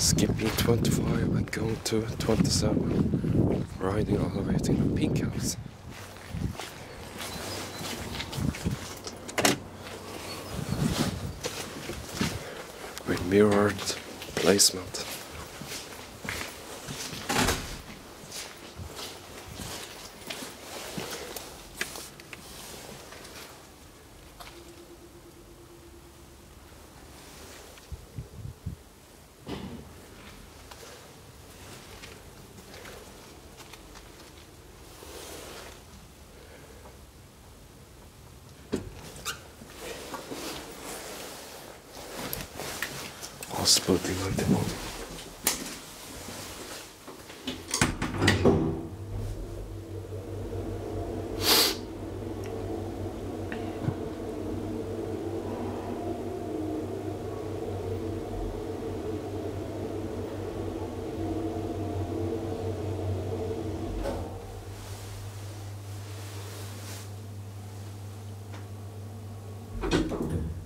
skipping 25 and going to 27, riding all the way to the pink house. With mirrored placement. hospital di volte muovi. Thank